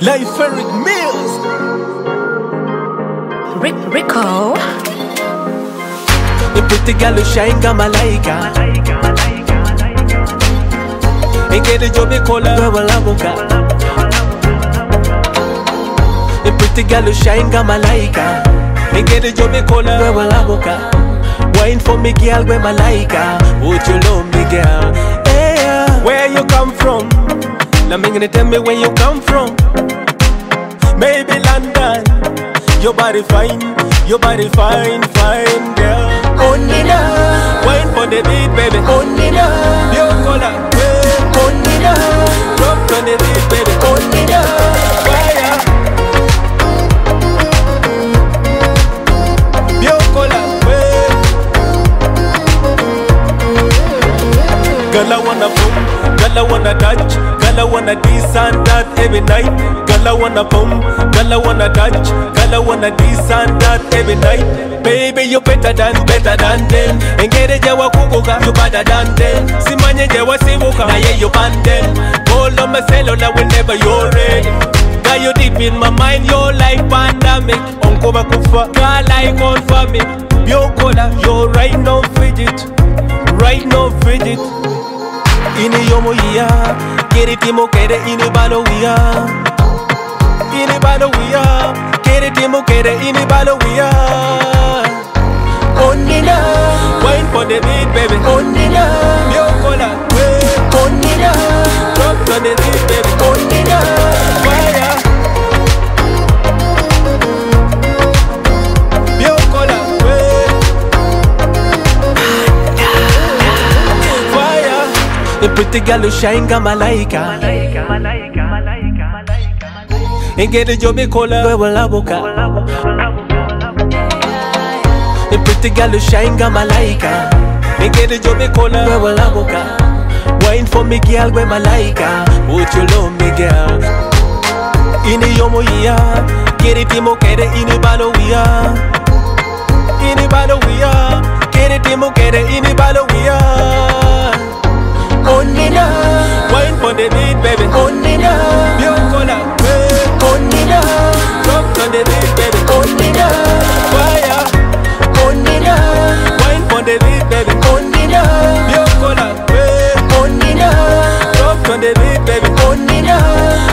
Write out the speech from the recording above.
Lyferic Mills. Rick Rico. A pretty girl who shine kama malaika. Ingene jo mikola wewe lamuka. A pretty girl who shine kama malaika. Ingene jo mikola wewe lamuka. Wine for me girl we malaika. Would you love me girl? Hey, yeah. Where you come from? Now me gonna tell me where you come from. Your body fine, your body fine, fine girl. Onina, Wine for the beat, baby. onina, Your color, yeah. onina, Drop on the beat, baby. onina. Fire. Your color, yeah. Girl, I wanna boom, girl, I wanna touch, girl, I wanna this and that every night. Girl, I wanna boom, girl, I wanna touch, girl, I wanna this and that every night. Baby, you better than, better than them. Engere jawa kukuka, you better than them. Simanye jawa sivuka, na ye you ban them. Call on my cellular whenever you're ready. Got you deep in my mind, you're like pandemic. Onkoba kufa, girl, like on for me. Biokola, you're right now fidget, right now fidget. Ini yomo ya Kere timo kere ini balo ya Ini balo ya Kere timo kere ini balo ya Onina, Wine for the beat baby onina, pretty girl who shine kama malaika Ingene jo mikola wewe labuka A pretty girl who shine kama malaika Ingene jo mikola wewe labuka Wine for me girl we malaika Would you love me girl? Ini yomo ya. Kere timo kere ini balo ya. Ini balo ya. Kere timo kere ini balo ya on the beat, baby. On the down. Baby. On the on the beat, baby. On the. Fire. Wine on the beat, baby. On the down. Baby. On the on the beat, baby.